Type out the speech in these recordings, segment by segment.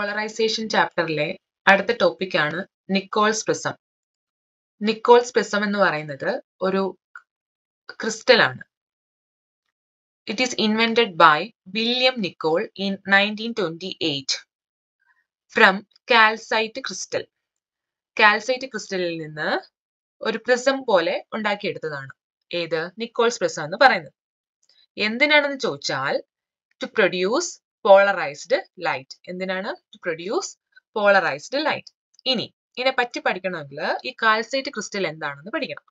Polarisation ചാപ്റ്ററിലെ അടുത്ത ടോപ്പിക്കാണ് Nichols prism Nichols prism എന്ന് പറയുന്നത് ഒരു ക്രിസ്റ്റൽ ആണ്. It is invented by William Nicol in nineteen twenty eight from calcite crystal calcite ക്രിസ്റ്റലിൽ നിന്ന് ഒരു പ്രിസം പോലെ ഉണ്ടാക്കിയെടുത്തതാണ്. ഏത്? നിക്കോൾസ് പ്രിസം എന്ന് പറയുന്നത്. എന്തിനാണെന്ന് ചോദിച്ചാൽ ടു പ്രൊഡ്യൂസ് പോളറൈസ്ഡ് ലൈറ്റ് എന്തിനാണ്? ടു പ്രൊഡ്യൂസ് പോളറൈസ്ഡ് ലൈറ്റ് ഇനി ഇതിനെ പറ്റി പഠിക്കണമെങ്കിൽ ഈ കാൽസൈറ്റ് ക്രിസ്റ്റൽ എന്താണെന്ന് പഠിക്കണം.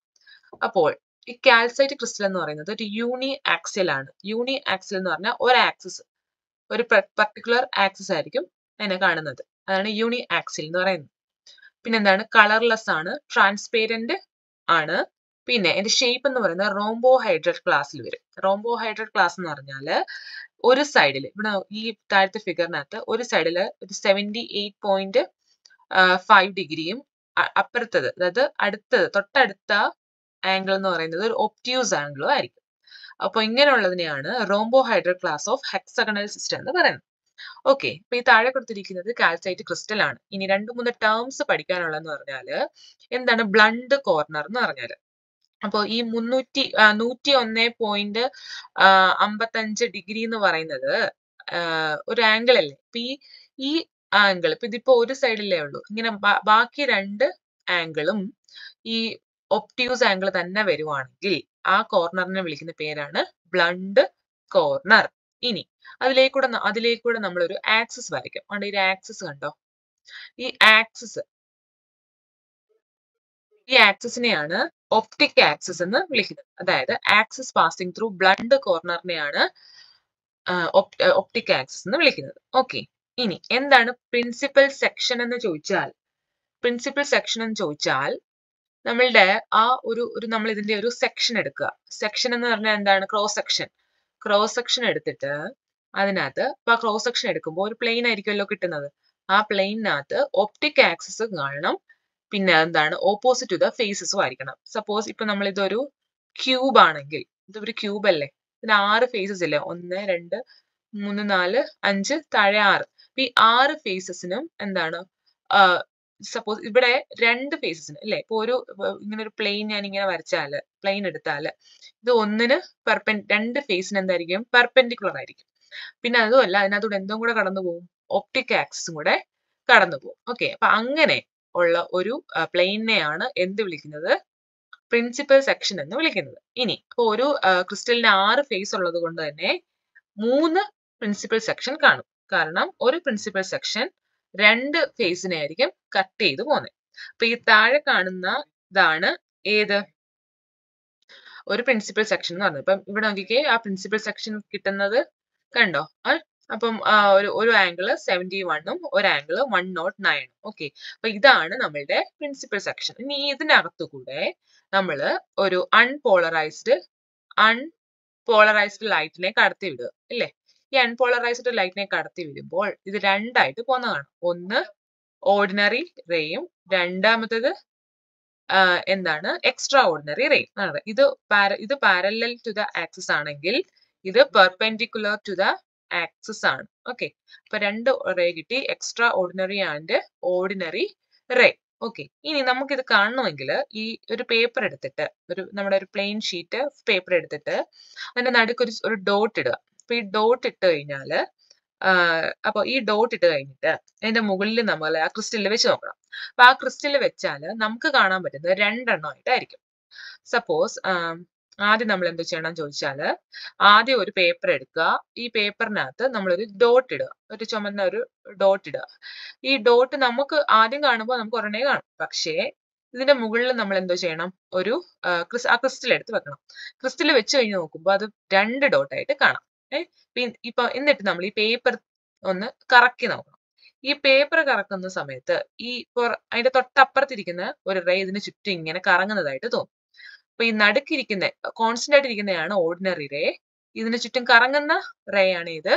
അപ്പോൾ ഈ കാൽസൈറ്റ് ക്രിസ്റ്റൽ എന്ന് പറയുന്നത് ഒരു യൂണി ആക്സിൽ ആണ്. യൂണി ആക്സിൽ എന്ന് പറഞ്ഞാൽ ഒരു ആക്സിസ് ഒരു പർട്ടിക്കുലർ ആക്സിസ് ആയിരിക്കും അതിനെ കാണുന്നത്. അതാണ് യൂണി ആക്സിൽ എന്ന് പറയുന്നത്. പിന്നെ എന്താണ്? കളർലെസ് ആണ് ട്രാൻസ്പേരന്റ് ആണ്. പിന്നെ എന്റെ ഷേപ്പ് എന്ന് പറയുന്നത് റോംബോ ഹൈഡ്രേറ്റ് ക്ലാസ്സിൽ വരും. റോംബോ ഹൈഡ്രേറ്റ് ക്ലാസ് എന്ന് പറഞ്ഞാൽ ഒരു സൈഡിൽ ഇവിടെ ഈ താഴത്തെ ഫിഗറിനകത്ത് ഒരു സൈഡിൽ ഒരു സെവന്റി എയ്റ്റ് പോയിന്റ് ഫൈവ് ഡിഗ്രിയും അപ്പുറത്തത് അതായത് അടുത്തത് തൊട്ടടുത്ത ആംഗിൾ എന്ന് പറയുന്നത് ഒരു ഒപ്റ്റ്യൂസ് ആംഗിളും ആയിരിക്കും. അപ്പോൾ ഇങ്ങനെയുള്ളതിനെയാണ് rhombohedral class of hexagonal system എന്ന് പറയുന്നത്. ഓക്കെ അപ്പൊ ഈ താഴെ കൊടുത്തിരിക്കുന്നത് കാൽസൈറ്റ് ക്രിസ്റ്റൽ ആണ്. ഇനി രണ്ട് മൂന്ന് ടേംസ് പഠിക്കാനുള്ളതെന്ന് പറഞ്ഞാൽ എന്താണ്? ബ്ലണ്ട് കോർണർ എന്ന് പറഞ്ഞാൽ അപ്പോൾ ഈ മുന്നൂറ്റി നൂറ്റി ഒന്ന് പോയിന്റ് അമ്പത്തഞ്ച് ഡിഗ്രി എന്ന് പറയുന്നത് ഒരു ആംഗിൾ അല്ലേ? ഇപ്പൊ ഈ ഈ ആംഗിൾ ഇപ്പൊ ഇതിപ്പോ ഒരു സൈഡിലേ ഉള്ളൂ. ഇങ്ങനെ ബാക്കി രണ്ട് ആംഗിളും ഈ ഒപ്റ്റ്യൂസ് ആംഗിൾ തന്നെ വരുവാണെങ്കിൽ ആ കോർണറിനെ വിളിക്കുന്ന പേരാണ് ബ്ലണ്ട് കോർണർ ഇനി അതിലേക്കൂടെ അതിലേക്കൂടെ നമ്മൾ ഒരു ആക്സിസ് വരയ്ക്കും. അതുകൊണ്ട് ഈ ആക്സിസ് കണ്ടോ? ഈ ആക്സിസ് ഈ ആക്സിസിനെയാണ് ഒപ്റ്റിക് ആക്സിസ് എന്ന് വിളിക്കുന്നത്. അതായത് ആക്സിസ് പാസിംഗ് ത്രൂ ബ്ലഡ് കോർണറിനെയാണ് ഒപ്റ്റിക് ആക്സിസ് എന്ന് വിളിക്കുന്നത്. ഓക്കെ. ഇനി എന്താണ് പ്രിൻസിപ്പൽ സെക്ഷൻ എന്ന് ചോദിച്ചാൽ? പ്രിൻസിപ്പൽ സെക്ഷൻ എന്ന് ചോദിച്ചാൽ നമ്മളുടെ ആ ഒരു ഒരു നമ്മൾ ഇതിന്റെ ഒരു സെക്ഷൻ എടുക്കുക. സെക്ഷൻ എന്ന് പറഞ്ഞാൽ എന്താണ്? Cross section. ക്രോസ് സെക്ഷൻ എടുത്തിട്ട് അതിനകത്ത് ഇപ്പൊ ക്രോസ് സെക്ഷൻ എടുക്കുമ്പോൾ ഒരു പ്ലെയിൻ ആയിരിക്കുമല്ലോ കിട്ടുന്നത്. ആ പ്ലെയിനകത്ത് ഒപ്റ്റിക് ആക്സിസ് കാണണം. പിന്നെ എന്താണ്? ഓപ്പോസിറ്റ് ടു ദ ഫേസസും ആയിരിക്കണം. സപ്പോസ് ഇപ്പൊ നമ്മൾ ഇതൊരു ക്യൂബ് ആണെങ്കിൽ ഇതൊരു ക്യൂബ് അല്ലേ? ഇതിന് ആറ് ഫേസസ് ഇല്ലേ? ഒന്ന് രണ്ട് മൂന്ന് നാല് അഞ്ച് താഴെ ആറ്. അപ്പൊ ഈ ആറ് ഫേസസിനും എന്താണ്? സപ്പോസ് ഇവിടെ രണ്ട് ഫേസസിന് അല്ലേ? ഇപ്പൊ ഒരു ഇങ്ങനെ ഒരു പ്ലെയിൻ ഞാൻ ഇങ്ങനെ വരച്ചാൽ പ്ലെയിൻ എടുത്താൽ ഇത് ഒന്നിന് പെർപെൻ രണ്ട് ഫേസിന് എന്തായിരിക്കും? പെർപെൻഡിക്കുലർ ആയിരിക്കും. പിന്നെ അതുമല്ല അതിനകത്തൂടെ എന്തും കൂടെ കടന്നു പോകും ഒപ്റ്റിക് ആക്സിസും കൂടെ കടന്നു പോകും ഓക്കെ അപ്പൊ അങ്ങനെ ഉള്ള ഒരു പ്ലെയിനെയാണ് എന്ത് വിളിക്കുന്നത്? പ്രിൻസിപ്പൽ സെക്ഷൻ എന്ന് വിളിക്കുന്നത്. ഇനി ഇപ്പൊ ഒരു ക്രിസ്റ്റലിന് ആറ് ഫേസ് ഉള്ളത് കൊണ്ട് തന്നെ മൂന്ന് പ്രിൻസിപ്പൽ സെക്ഷൻ കാണും. കാരണം ഒരു പ്രിൻസിപ്പൽ സെക്ഷൻ രണ്ട് ഫേസിനെ ആയിരിക്കും കട്ട് ചെയ്ത് പോകുന്നത് അപ്പൊ ഈ താഴെ കാണുന്ന ഇതാണ് ഏത്? ഒരു പ്രിൻസിപ്പൽ സെക്ഷൻ എന്ന് പറഞ്ഞത്. ഇപ്പം ഇവിടെ നോക്കിക്കേ ആ പ്രിൻസിപ്പൽ സെക്ഷൻ കിട്ടുന്നത് കണ്ടോ? അപ്പം ഒരു ഒരു ആംഗിൾ സെവന്റി വണ്ണും ഒരു ആംഗിൾ വൺ നോട്ട് നയനും ഓക്കെ അപ്പൊ ഇതാണ് നമ്മളുടെ പ്രിൻസിപ്പൽ സെക്ഷൻ ഇനി ഇതിനകത്തു കൂടെ നമ്മൾ ഒരു അൺപോളറൈസ്ഡ് അൺപോളറൈസ്ഡ് ലൈറ്റിനെ കടത്തി വിടുക. അല്ലേ ഈ അൺപോളറൈസ്ഡ് ലൈറ്റിനെ കടത്തി വിടുമ്പോൾ ഇത് രണ്ടായിട്ട് പോകുന്നതാണ്. ഒന്ന് ഓർഡിനറി റേയും രണ്ടാമത്തേത് എന്താണ്? എക്സ്ട്രാ ഓർഡിനറി റേ ആണ് ഇത് ഇത് പാരലൽ ടു ദ ആക്സിസ് ആണെങ്കിൽ ഇത് പെർപെൻഡിക്കുലർ ടു ദ ആക്സിസ് ആണ്. ഓക്കെ അപ്പൊ രണ്ട് റേ കിട്ടി. Extraordinary and ordinary ray okay ഇനി നമുക്കിത് കാണണമെങ്കിൽ ഈ ഒരു പേപ്പർ എടുത്തിട്ട് ഒരു നമ്മുടെ ഒരു പ്ലെയിൻ ഷീറ്റ് പേപ്പർ എടുത്തിട്ട് അതിന്റെ നടുക്ക് ഒരു ഒരു ഡോട്ട് ഇടുക. അപ്പൊ ഈ ഡോട്ട് ഇട്ട് കഴിഞ്ഞാൽ അപ്പൊ ഈ ഡോട്ട് ഇട്ട് കഴിഞ്ഞിട്ട് അതിന്റെ മുകളിൽ നമ്മൾ ആ ക്രിസ്റ്റലിൽ വെച്ച് നോക്കണം. അപ്പൊ ആ ക്രിസ്റ്റലിൽ വെച്ചാൽ നമുക്ക് കാണാൻ പറ്റുന്നത് രണ്ടെണ്ണം ആയിട്ടായിരിക്കും. സപ്പോസ് ആദ്യം നമ്മൾ എന്ത് ചെയ്യണം ചോദിച്ചാൽ ആദ്യം ഒരു പേപ്പർ എടുക്കുക. ഈ പേപ്പറിനകത്ത് നമ്മളൊരു ഡോട്ട് ഇടുക. ഒരു ചുമന്ന ഒരു ഡോട്ട് ഇടുക. ഈ ഡോട്ട് നമുക്ക് ആദ്യം കാണുമ്പോൾ നമുക്ക് ഒരെണ്ണേ കാണും. പക്ഷേ ഇതിന്റെ മുകളിൽ നമ്മൾ എന്തോ ചെയ്യണം? ഒരു ആ ക്രിസ്റ്റൽ എടുത്ത് വെക്കണം. ക്രിസ്റ്റൽ വെച്ച് കഴിഞ്ഞ് നോക്കുമ്പോൾ അത് രണ്ട് ഡോട്ടായിട്ട് കാണാം. ഏഹ് ഇപ്പൊ എന്നിട്ട് നമ്മൾ ഈ പേപ്പർ ഒന്ന് കറക്കി നോക്കണം. ഈ പേപ്പർ കറക്കുന്ന സമയത്ത് ഈ അതിന്റെ തൊട്ടപ്പുറത്തിരിക്കുന്ന ഒരു റേ ഇതിന് ചുറ്റും ഇങ്ങനെ കറങ്ങുന്നതായിട്ട് തോന്നും. അപ്പൊ ഈ നടുക്കിരിക്കുന്ന കോൺസ്റ്റന്റ് ആയിട്ട് ഇരിക്കുന്നതാണ് ഓർഡിനറി റേ ഇതിന് ചുറ്റും കറങ്ങുന്ന റേ ആണ് ഇത്.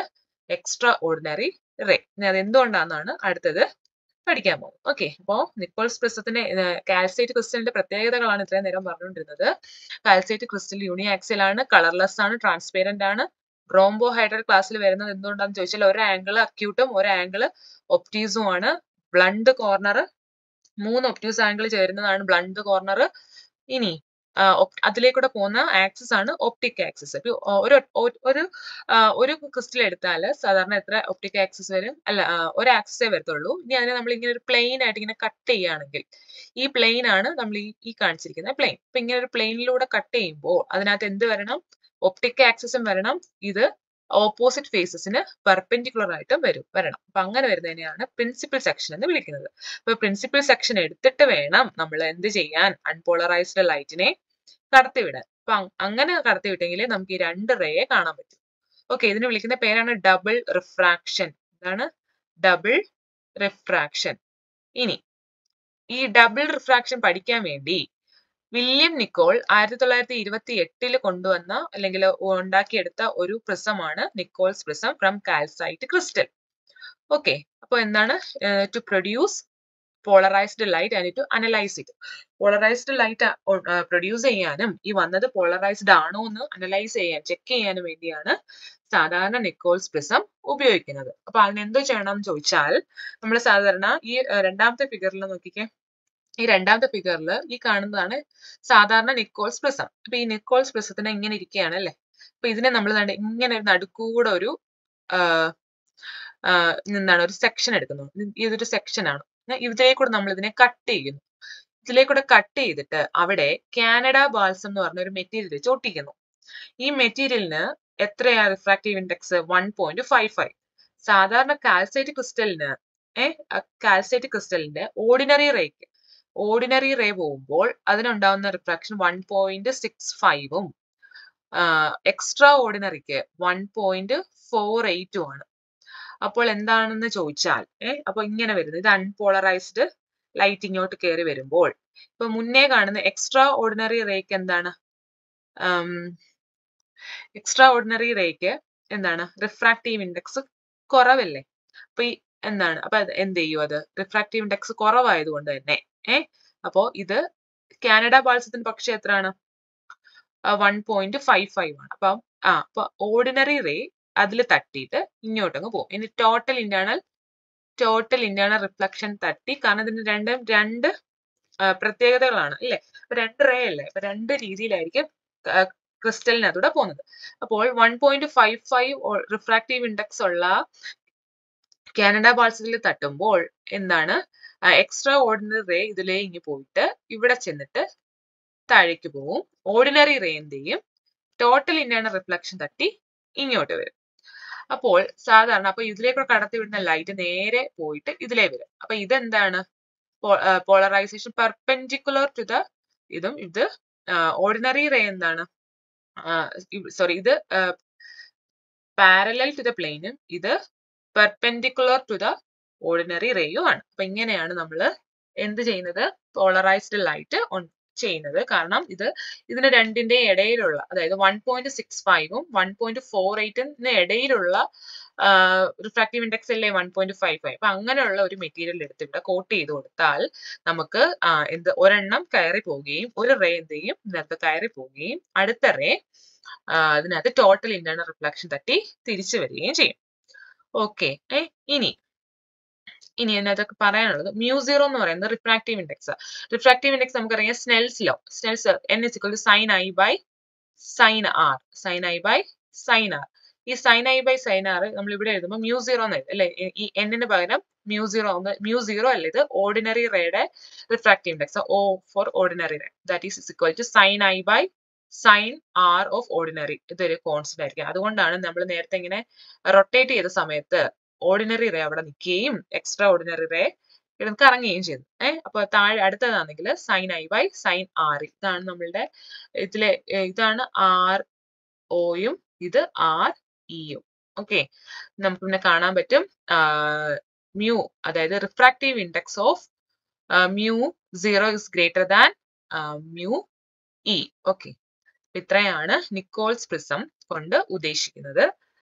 എക്സ്ട്രാ ഓർഡിനറി റേ ഇനി അത് എന്തുകൊണ്ടാണെന്നാണ് അടുത്തത് പഠിക്കാൻ പോകും ഓക്കെ അപ്പോ നിക്കോൾസ് പ്രിസത്തിന്റെ കാൽസൈറ്റ് ക്രിസ്റ്റലിന്റെ പ്രത്യേകതകളാണ് ഇത്രയും നേരം പറഞ്ഞുകൊണ്ടിരുന്നത്. കാൽസൈറ്റ് ക്രിസ്റ്റൽ യൂണി ആക്സിൽ ആണ് കളർലെസ് ആണ് ട്രാൻസ്പെയറന്റ് ആണ്. റോംബോ ഹൈഡ്രൽ ക്ലാസ്സിൽ വരുന്നത് എന്തുകൊണ്ടാന്ന് ചോദിച്ചാൽ ഒരു ആംഗിൾ അക്യൂട്ടും ഒരു ആംഗിൾ ഒപ്റ്റീസും ആണ്. ബ്ലണ്ട് കോർണർ മൂന്ന് ഒപ്റ്റീസ് ആംഗിൾ ചേരുന്നതാണ് ബ്ലണ്ട് കോർണർ ഇനി അതിലേക്കൂടെ പോകുന്ന ആക്സിസ് ആണ് ഒപ്റ്റിക് ആക്സിസ് ഒരു ഒരു ഒരു ക്രിസ്റ്റൽ എടുത്താൽ സാധാരണ എത്ര ഒപ്റ്റിക് ആക്സിസ് വരും? അല്ല ഒരു ആക്സിസേ വരത്തുള്ളൂ. ഇനി അതിനെ നമ്മൾ ഇങ്ങനെ ഒരു പ്ലെയിൻ ആയിട്ട് ഇങ്ങനെ കട്ട് ചെയ്യുകയാണെങ്കിൽ ഈ പ്ലെയിൻ ആണ് നമ്മൾ ഈ കാണിച്ചിരിക്കുന്ന പ്ലെയിൻ ഇപ്പൊ ഇങ്ങനെ ഒരു പ്ലെയിനിലൂടെ കട്ട് ചെയ്യുമ്പോൾ അതിനകത്ത് എന്ത് വരണം? ഒപ്റ്റിക് ആക്സിസും വരണം. ഇത് ഓപ്പോസിറ്റ് ഫേസസിന് പെർപെൻഡിക്കുലർ ആയിട്ട് വരും. വരണം. അപ്പൊ അങ്ങനെ വരുന്നതിനെയാണ് പ്രിൻസിപ്പൽ സെക്ഷൻ എന്ന് വിളിക്കുന്നത്. അപ്പൊ പ്രിൻസിപ്പൽ സെക്ഷൻ എടുത്തിട്ട് വേണം നമ്മൾ എന്ത് ചെയ്യാൻ? അൺപോളറൈസ്ഡ് ലൈറ്റിനെ കടത്തിവിടാൻ. അപ്പൊ അങ്- അങ്ങനെ കടത്തിവിട്ടെങ്കിൽ നമുക്ക് ഈ രണ്ട് റേയെ കാണാൻ പറ്റും. ഓക്കെ ഇതിന് വിളിക്കുന്ന പേരാണ് ഡബിൾ റിഫ്രാക്ഷൻ എന്താണ് ഡബിൾ റിഫ്രാക്ഷൻ ഇനി ഈ ഡബിൾ റിഫ്രാക്ഷൻ പഠിക്കാൻ വേണ്ടി വില്യം നിക്കോൾ ആയിരത്തി തൊള്ളായിരത്തി ഇരുപത്തി എട്ടിൽ കൊണ്ടുവന്ന അല്ലെങ്കിൽ ഉണ്ടാക്കിയെടുത്ത ഒരു പ്രിസമാണ് Nicol's prism from calcite crystal. Okay അപ്പൊ എന്താണ് to produce polarised light and to analyse it polarised light produce ചെയ്യാനും ഈ വന്നത് പോളറൈസ്ഡ് ആണോ എന്ന് അനലൈസ് ചെയ്യാൻ ചെക്ക് ചെയ്യാനും വേണ്ടിയാണ് സാധാരണ നിക്കോൾസ് പ്രിസം ഉപയോഗിക്കുന്നത്. അപ്പൊ അതിന് എന്തോ ചെയ്യണം എന്ന് ചോദിച്ചാൽ നമ്മൾ സാധാരണ ഈ രണ്ടാമത്തെ ഫിഗറിൽ നോക്കിക്കേ. ഈ രണ്ടാമത്തെ ഫിഗറിൽ ഈ കാണുന്നതാണ് സാധാരണ നിക്കോൾസ് പ്രിസം അപ്പൊ ഈ നിക്കോൾസ് പ്രിസത്തിന് ഇങ്ങനെ ഇരിക്കുകയാണ് അല്ലെ? അപ്പൊ ഇതിനെ നമ്മൾ ഇങ്ങനെ ഒരു നടുക്കൂടെ ഒരു എന്താണ് ഒരു സെക്ഷൻ എടുക്കുന്നു. ഇത് ഇതൊരു സെക്ഷൻ ആണ്. ഇതിലേക്കൂടെ നമ്മൾ ഇതിനെ കട്ട് ചെയ്യുന്നു. ഇതിലേക്കൂടെ കട്ട് ചെയ്തിട്ട് അവിടെ കാനഡ ബാൾസം എന്ന് പറഞ്ഞ ഒരു മെറ്റീരിയൽ വെച്ച് ഒട്ടിക്കുന്നു. ഈ മെറ്റീരിയലിന് എത്രയാ refractive index one point five five സാധാരണ കാൽസൈറ്റ് ക്രിസ്റ്റലിന് ഏഹ് കാൽസൈറ്റ് ക്രിസ്റ്റലിന്റെ ഓർഡിനറി റേക്ക് ഓർഡിനറി റേ പോകുമ്പോൾ അതിനുണ്ടാവുന്ന റിഫ്രാക്ഷൻ വൺ പോയിന്റ് സിക്സ് ഫൈവും എക്സ്ട്രാ ഓർഡിനറിക്ക് വൺ പോയിന്റ് ഫോർ എയ്റ്റും ആണ്. അപ്പോൾ എന്താണെന്ന് ചോദിച്ചാൽ ഏഹ് അപ്പൊ ഇങ്ങനെ വരുന്നത് ഇത് അൺപോളറൈസ്ഡ് ലൈറ്റ് ഇങ്ങോട്ട് കയറി വരുമ്പോൾ ഇപ്പൊ മുന്നേ കാണുന്ന എക്സ്ട്രാ ഓർഡിനറി റേക്ക് എന്താണ്? എക്സ്ട്രാ ഓർഡിനറി റേക്ക് എന്താണ്? റിഫ്രാക്റ്റീവ് ഇൻഡെക്സ് കുറവല്ലേ? അപ്പൊ ഈ എന്താണ്? അപ്പൊ എന്ത് ചെയ്യും അത്? റിഫ്രാക്റ്റീവ് ഇൻഡെക്സ് കുറവായതുകൊണ്ട് തന്നെ ഏ? അപ്പോ ഇത് കാനഡ ബാൾസത്തിന് പക്ഷെ എത്രയാണ്? വൺ പോയിന്റ് ഫൈവ് ഫൈവ് ആണ്. അപ്പം ആ അപ്പൊ ഓർഡിനറി റേ അതിൽ തട്ടിയിട്ട് ഇങ്ങോട്ടങ്ങ് പോകും. ഇനി total internal total internal reflection തട്ടി. കാരണം ഇതിന് രണ്ടും രണ്ട് പ്രത്യേകതകളാണ് അല്ലെ? രണ്ട് റേ അല്ലേ? അപ്പൊ രണ്ട് രീതിയിലായിരിക്കും ക്രിസ്റ്റലിനകത്തൂടെ പോകുന്നത്. അപ്പോൾ one point five five refractive index ഉള്ള കാനഡ ബാൾസിൽ തട്ടുമ്പോൾ എന്താണ്? എക്സ്ട്രാ ഓർഡിനറി റേ ഇതിലേ ഇങ്ങ് പോയിട്ട് ഇവിടെ ചെന്നിട്ട് താഴേക്ക് പോവും. ഓർഡിനറി റേ എന്ത് ചെയ്യും. ടോട്ടൽ ഇന്റേണൽ റിഫ്ലക്ഷൻ തട്ടി ഇങ്ങോട്ട് വരും. അപ്പോൾ സാധാരണ അപ്പൊ ഇതിലേക്കൂടെ കടത്തി വിടുന്ന ലൈറ്റ് നേരെ പോയിട്ട് ഇതിലേ വരും. അപ്പൊ ഇതെന്താണ്? പോളറൈസേഷൻ പെർപെൻഡിക്കുലർ ടു ദ ഇതും ഇത് ഓർഡിനറി റേ എന്താണ്? സോറി ഇത് പാരലൽ ടു ദ പ്ലെയിനും ഇത് പെർപെൻഡിക്കുലർ ടു ദ ഓർഡിനറി റേയും ആണ്. അപ്പൊ ഇങ്ങനെയാണ് നമ്മൾ എന്ത് ചെയ്യുന്നത്? പോളറൈസ്ഡ് ലൈറ്റ് ചെയ്യുന്നത്. കാരണം ഇത് ഇതിന് രണ്ടിന്റെ ഇടയിലുള്ള അതായത് വൺ പോയിന്റ് സിക്സ് ഫൈവും വൺ പോയിന്റ് ഫോർ എയ്റ്റിന് ഇടയിലുള്ള റിഫ്രാക്റ്റീവ് ഇൻഡെക്സ് അല്ലേ വൺ പോയിന്റ് ഫൈവ് ഫൈവ് അപ്പൊ അങ്ങനെയുള്ള ഒരു മെറ്റീരിയൽ എടുത്ത് ഇവിടെ കോട്ട് ചെയ്ത് കൊടുത്താൽ നമുക്ക് എന്ത് ഒരെണ്ണം കയറി പോവുകയും ഒരു റേ എന്ത് ചെയ്യും? ഇതിനകത്ത് കയറി പോവുകയും അടുത്ത റേ അതിനകത്ത് ടോട്ടൽ ഇന്റേണൽ റിഫ്ലക്ഷൻ തട്ടി തിരിച്ചു വരികയും ചെയ്യും. ഓക്കെ ഇനി ഇനി എന്നതൊക്കെ പറയാനുള്ളത് മ്യൂ സീറോ എന്ന് പറയുന്നത് റിഫ്രാക്റ്റീവ് ഇൻഡെക്സ് റിഫ്രാക്റ്റീവ് ഇൻഡെക്സ് നമുക്കറിയാം Snell's law Snell's N is equal to sine I by sine R sine I by sine R ഈ sine I by sine R നമ്മൾ ഇവിടെ എഴുതുമ്പോൾ മ്യൂ സീറോ എന്ന് എഴുതും. അല്ലെ? ഈ എന്നിന് പകരം മ്യൂ സീറോ മ്യൂ സീറോ അല്ല ഇത് ordinary റേയുടെ refractive index O for ordinary ray that is equal to sine I by sine R of ordinary ഇതൊരു കോൺസ്റ്റന്റ് ആയിരിക്കും. അതുകൊണ്ടാണ് നമ്മൾ നേരത്തെ ഇങ്ങനെ റൊട്ടേറ്റ് ചെയ്ത സമയത്ത് ഓർഡിനറി റേ അവിടെ നിൽക്കുകയും എക്സ്ട്രാ ഓർഡിനറി റേ ഇവിടെ കറങ്ങുകയും ചെയ്തു. ഏഹ് അപ്പൊ താഴെ അടുത്തതാണെങ്കിൽ sine I by sine R ഇതാണ് നമ്മളുടെ ഇതിലെ ഇതാണ് ആർ ഒയും ഇത് ആർ ഇയും ഓക്കെ നമുക്ക് പിന്നെ കാണാൻ പറ്റും മ്യൂ അതായത് refractive index of mu zero is greater than mu E okay ഇത്രയാണ് നിക്കോൾസ് പ്രിസം കൊണ്ട് ഉദ്ദേശിക്കുന്നത്.